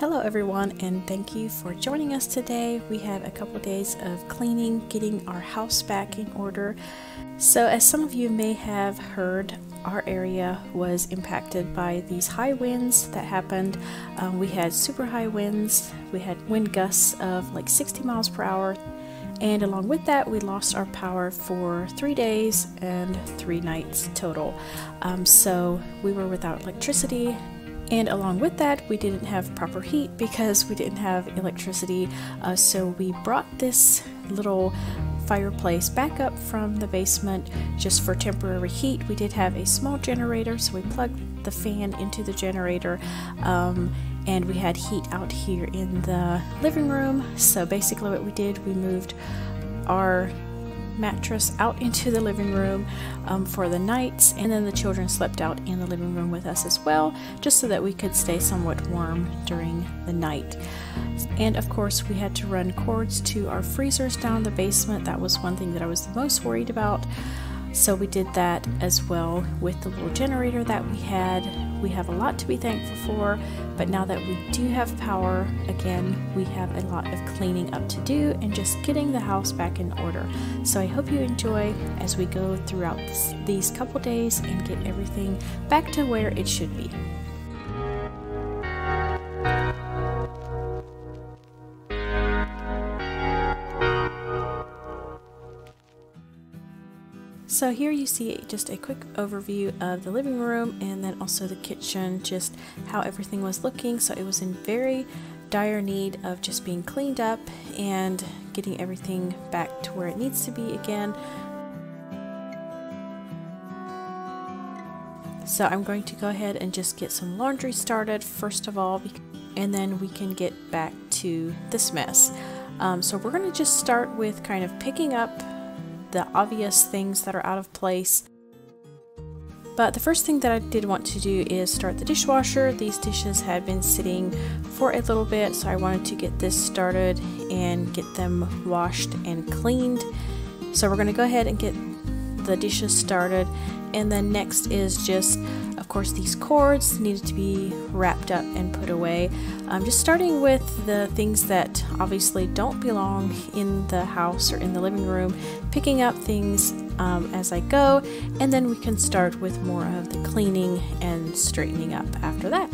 Hello, everyone, and thank you for joining us today. We have a couple days of cleaning, getting our house back in order. So, as some of you may have heard, our area was impacted by these high winds that happened. Um, we had super high winds, we had wind gusts of like 60 miles per hour, and along with that, we lost our power for three days and three nights total. Um, so, we were without electricity and along with that, we didn't have proper heat because we didn't have electricity. Uh, so we brought this little fireplace back up from the basement just for temporary heat. We did have a small generator, so we plugged the fan into the generator. Um, and we had heat out here in the living room. So basically, what we did, we moved our mattress out into the living room um, for the nights, and then the children slept out in the living room with us as well, just so that we could stay somewhat warm during the night. And of course, we had to run cords to our freezers down the basement. That was one thing that I was the most worried about. So we did that as well with the little generator that we had. We have a lot to be thankful for, but now that we do have power, again, we have a lot of cleaning up to do and just getting the house back in order. So I hope you enjoy as we go throughout this, these couple days and get everything back to where it should be. So here you see just a quick overview of the living room and then also the kitchen, just how everything was looking. So it was in very dire need of just being cleaned up and getting everything back to where it needs to be again. So I'm going to go ahead and just get some laundry started first of all, and then we can get back to this mess. Um, so we're going to just start with kind of picking up the obvious things that are out of place. But the first thing that I did want to do is start the dishwasher. These dishes had been sitting for a little bit, so I wanted to get this started and get them washed and cleaned. So we're going to go ahead and get the dishes started. And then next is just of course, these cords needed to be wrapped up and put away. Um, just starting with the things that obviously don't belong in the house or in the living room, picking up things um, as I go, and then we can start with more of the cleaning and straightening up after that.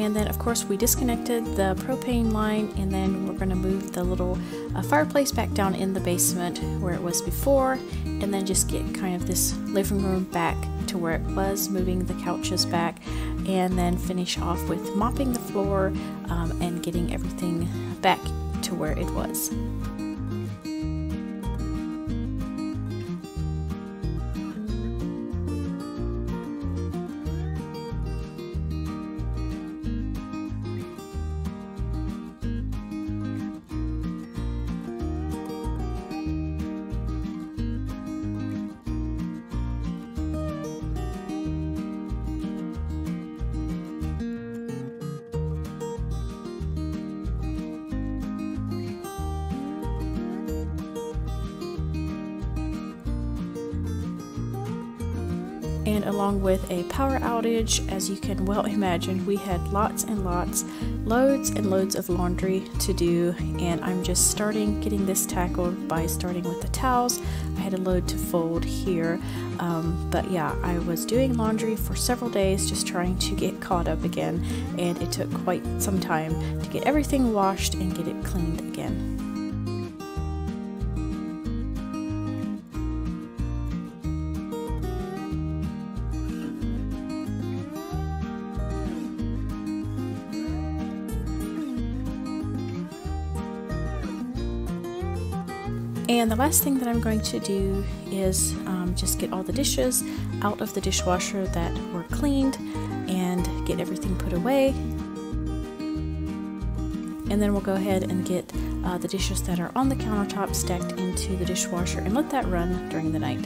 And then, of course, we disconnected the propane line, and then we're going to move the little uh, fireplace back down in the basement where it was before, and then just get kind of this living room back to where it was, moving the couches back, and then finish off with mopping the floor um, and getting everything back to where it was. And along with a power outage, as you can well imagine, we had lots and lots, loads and loads of laundry to do, and I'm just starting getting this tackled by starting with the towels. I had a load to fold here, um, but yeah, I was doing laundry for several days just trying to get caught up again, and it took quite some time to get everything washed and get it cleaned again. And the last thing that I'm going to do is um, just get all the dishes out of the dishwasher that were cleaned and get everything put away. And then we'll go ahead and get uh, the dishes that are on the countertop stacked into the dishwasher and let that run during the night.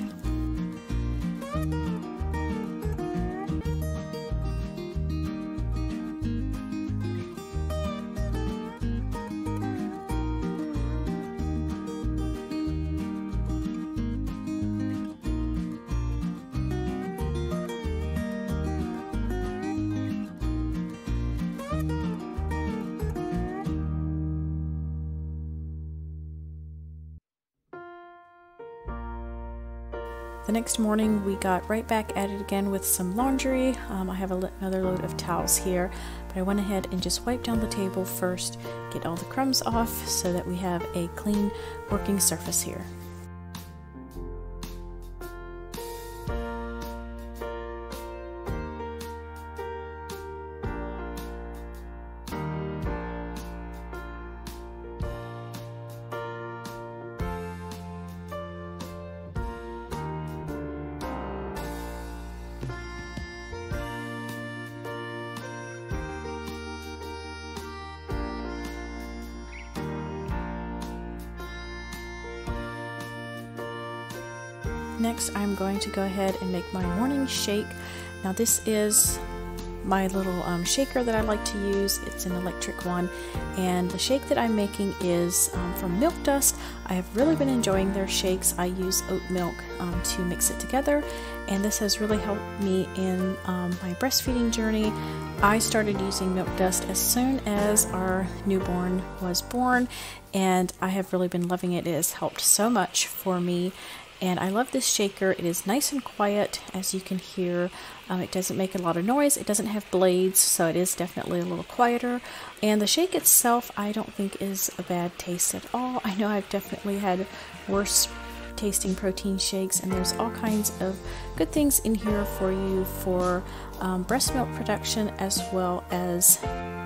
The next morning, we got right back at it again with some laundry. Um, I have another load of towels here, but I went ahead and just wiped down the table first, get all the crumbs off so that we have a clean working surface here. Next, I'm going to go ahead and make my morning shake. Now, this is my little um, shaker that I like to use. It's an electric one, and the shake that I'm making is um, from Milk Dust. I have really been enjoying their shakes. I use oat milk um, to mix it together, and this has really helped me in um, my breastfeeding journey. I started using Milk Dust as soon as our newborn was born, and I have really been loving it. It has helped so much for me and I love this shaker. It is nice and quiet, as you can hear. Um, it doesn't make a lot of noise. It doesn't have blades, so it is definitely a little quieter. And the shake itself, I don't think is a bad taste at all. I know I've definitely had worse tasting protein shakes, and there's all kinds of good things in here for you for um, breast milk production as well as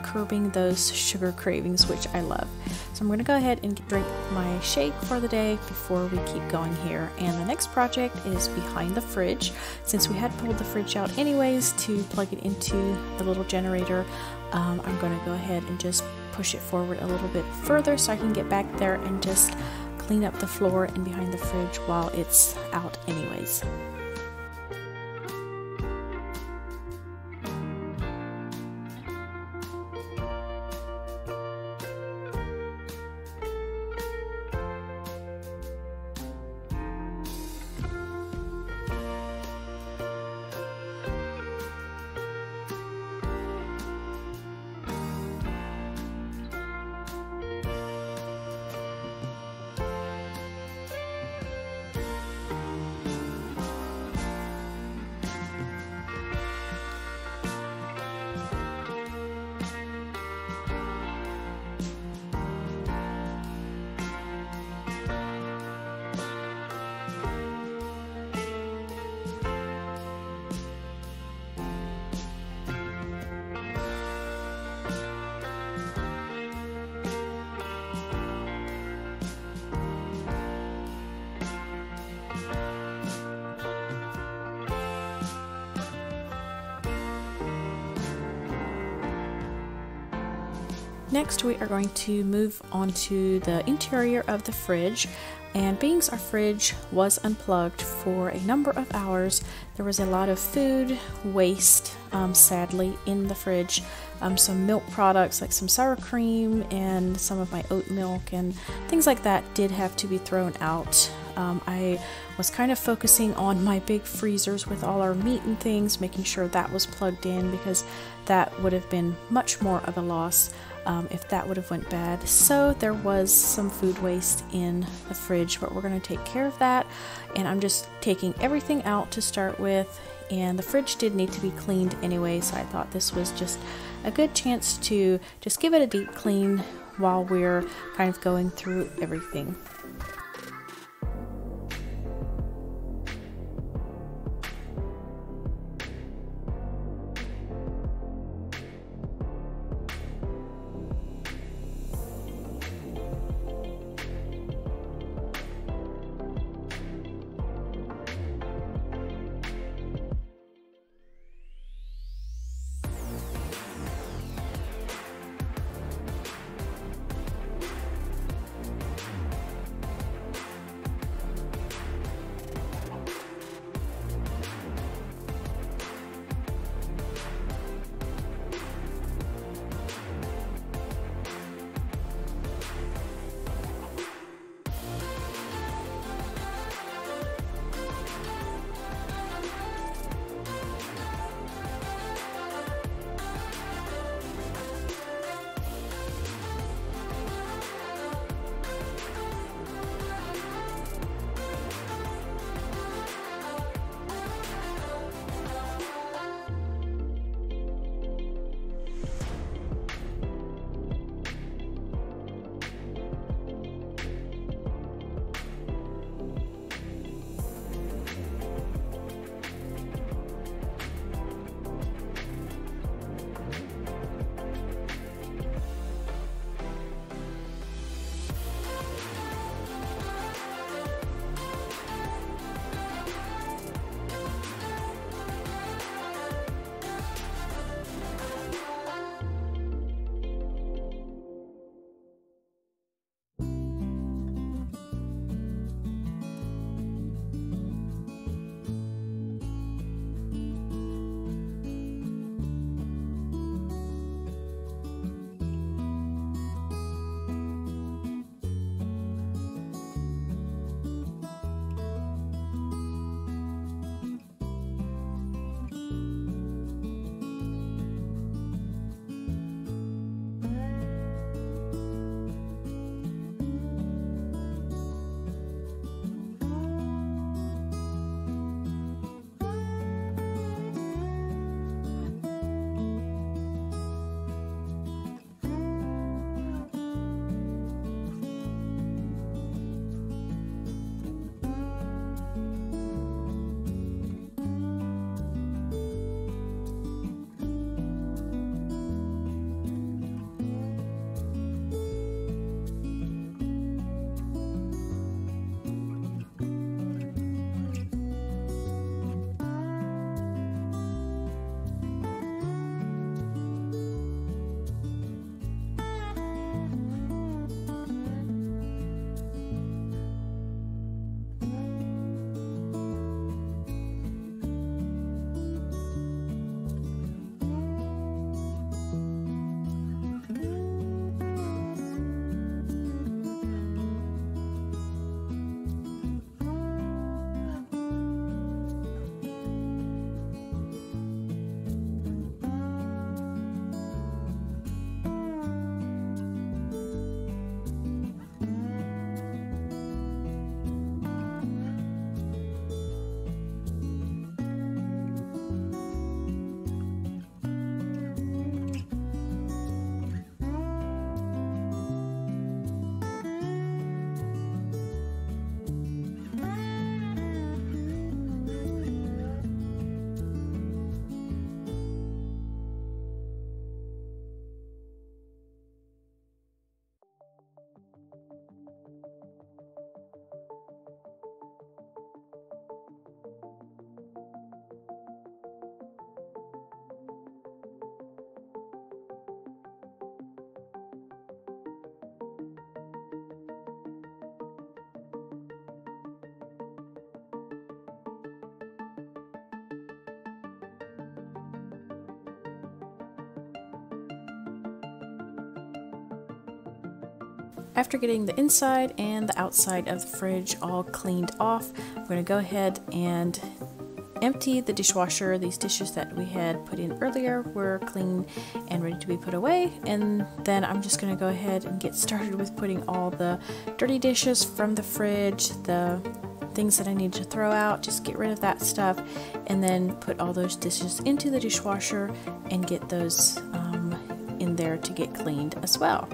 curbing those sugar cravings, which I love. So I'm going to go ahead and drink my shake for the day before we keep going here. And the next project is behind the fridge. Since we had pulled the fridge out anyways to plug it into the little generator, um, I'm going to go ahead and just push it forward a little bit further so I can get back there and just clean up the floor and behind the fridge while it's out anyways. Next, we are going to move on to the interior of the fridge. And being our fridge was unplugged for a number of hours, there was a lot of food waste, um, sadly, in the fridge. Um, some milk products like some sour cream and some of my oat milk and things like that did have to be thrown out. Um, I was kind of focusing on my big freezers with all our meat and things, making sure that was plugged in because that would have been much more of a loss um, if that would have went bad. So there was some food waste in the fridge, but we're going to take care of that. And I'm just taking everything out to start with. And the fridge did need to be cleaned anyway, so I thought this was just a good chance to just give it a deep clean while we're kind of going through everything. After getting the inside and the outside of the fridge all cleaned off, I'm going to go ahead and empty the dishwasher. These dishes that we had put in earlier were clean and ready to be put away. And then I'm just going to go ahead and get started with putting all the dirty dishes from the fridge, the things that I need to throw out, just get rid of that stuff, and then put all those dishes into the dishwasher and get those um, in there to get cleaned as well.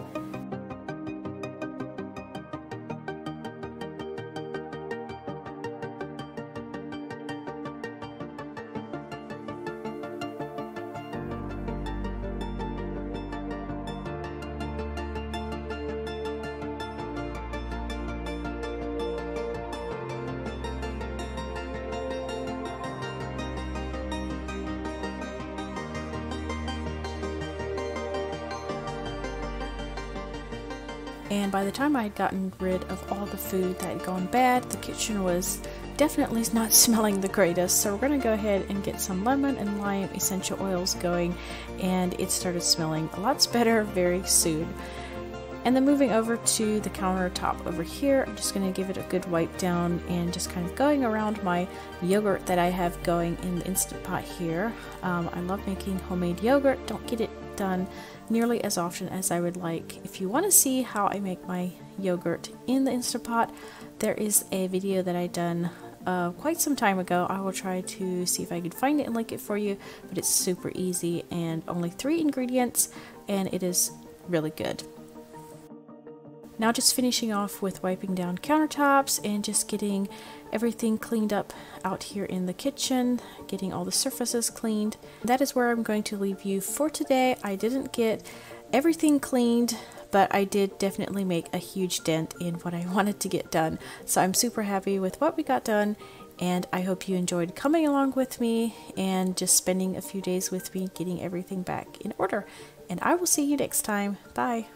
And by the time I had gotten rid of all the food that had gone bad, the kitchen was definitely not smelling the greatest. So we're going to go ahead and get some lemon and lime essential oils going, and it started smelling a lot better very soon. And then moving over to the countertop over here, I'm just going to give it a good wipe down and just kind of going around my yogurt that I have going in the Instant Pot here. Um, I love making homemade yogurt, don't get it done nearly as often as I would like. If you want to see how I make my yogurt in the Instant Pot, there is a video that I done uh, quite some time ago. I will try to see if I can find it and link it for you, but it's super easy and only three ingredients, and it is really good. Now just finishing off with wiping down countertops and just getting everything cleaned up out here in the kitchen, getting all the surfaces cleaned. That is where I'm going to leave you for today. I didn't get everything cleaned, but I did definitely make a huge dent in what I wanted to get done. So I'm super happy with what we got done and I hope you enjoyed coming along with me and just spending a few days with me getting everything back in order. And I will see you next time. Bye.